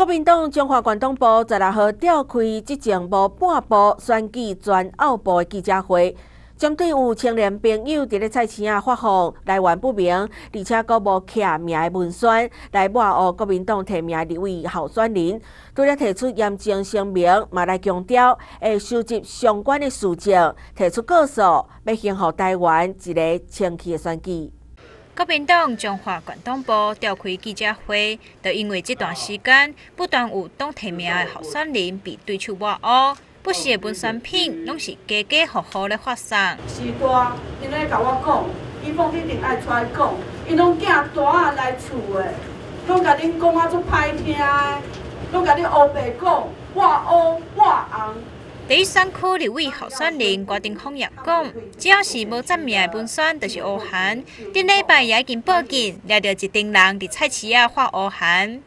国民党中华关东部十六号召开执政部半部选举全奥部的记者会，针对有青年朋友伫咧菜市啊发放来源不明，而且阁无刻名的文宣来抹黑国民党提名立委候选人，除了提出严正声明，嘛来强调会收集相关的事证，提出告诉，要幸福台湾一个清气的选举。国民党中华关东部召开记者会，就因为这段时间不断有党提名的候选人被对手抹黑，不实的文宣品拢是假假糊糊的发送。时代，因咧甲我讲，伊讲你一定爱出来讲，因拢寄单仔来厝的，拢甲恁讲啊足歹听的，拢甲你乌白讲，我乌我红。第一选区立委候选人郭定峰也讲，只要是无正面的文宣，就是乌函。顶礼拜也已经报警，抓到一丁人伫菜市啊发乌函。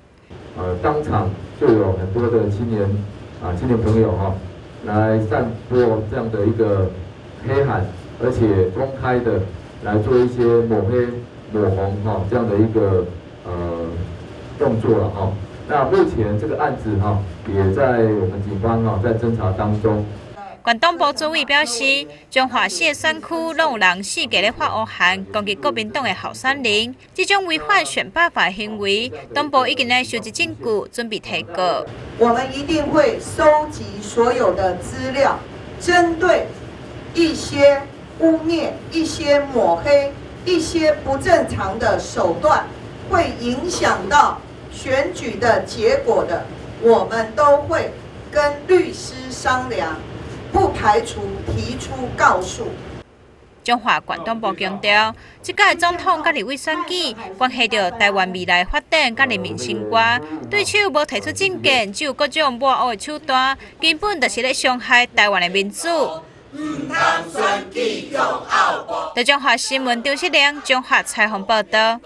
呃，当场就有很多的青年啊，青年朋友哈，来散播这样的一个黑函，而且公开的来做一些抹黑、抹红哈这样的一个呃动作了哈。那目前这个案子哈，也在我们警方啊在侦查当中。广东部主委表示，中华县山区拢有人四界咧发乌函攻击国民党的候选人，这种违反选罢法行为，东部已经来收集证据，准备提告。我们一定会收集所有的资料，针对一些污蔑、一些抹黑、一些不正常的手段，会影响到。选举的结果的，我们都会跟律师商量，不排除提出告诉。中华广东部强调，这届总统甲立委选举关系到台湾未来发展甲人民生活，对手无提出证件，只有各种抹黑的手段，根本就是咧伤害台湾的民主。中华新闻张世良，中华采访报道。